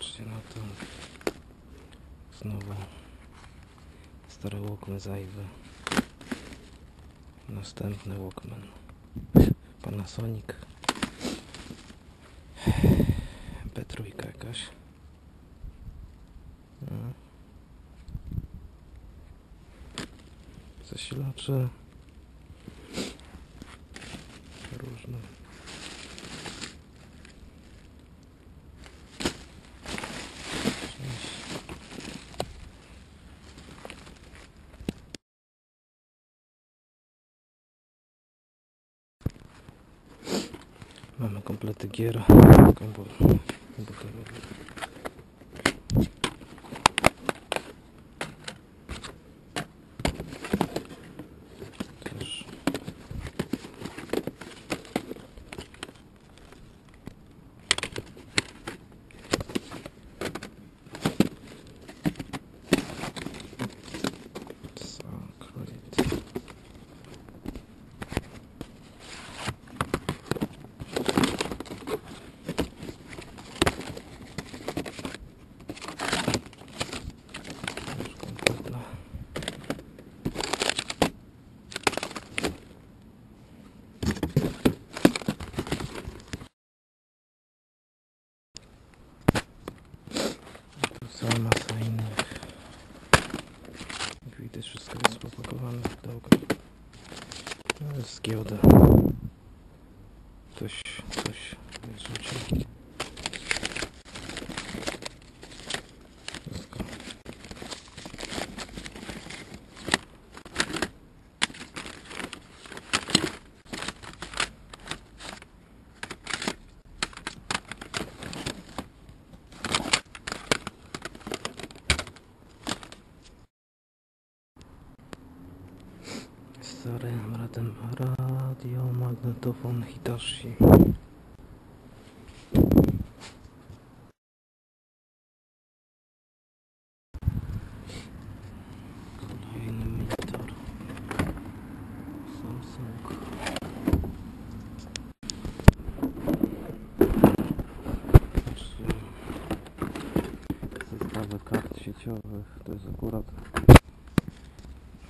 Patrzcie na to. Znowu stary Walkman zajwy. Następny Walkman. Panasonic. P3 jakaś. No. Zasilacze. Mama, complete quiero. Cała masa innych. Jak widać wszystko jest popakowane w pudełkach. To jest giełda. Ktoś coś wyrzucił. Wszystko. Stary radem radiomagnetofon Hitachi. Kolejny monitor. Zestawy kart sieciowych. To jest akurat to jest akurat zdecydowanie. Dyski. No bo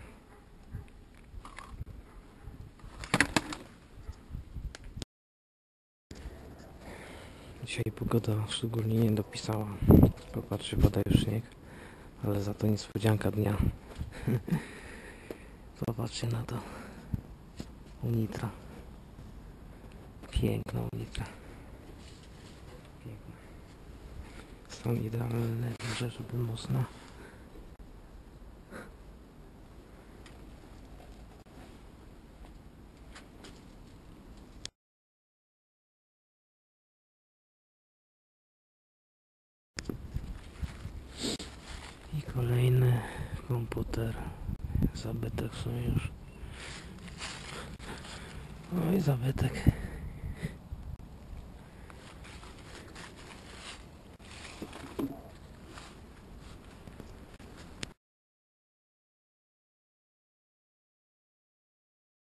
Dzisiaj pogoda szczególnie nie dopisała. Popatrzcie, pada już śnieg, ale za to niespodzianka dnia. Popatrzcie na to. Unitra. Piękna unitra. Piękna. Stan idealny, może żeby mocno. Kolejny komputer. Zabytek sumie już. No zabytek.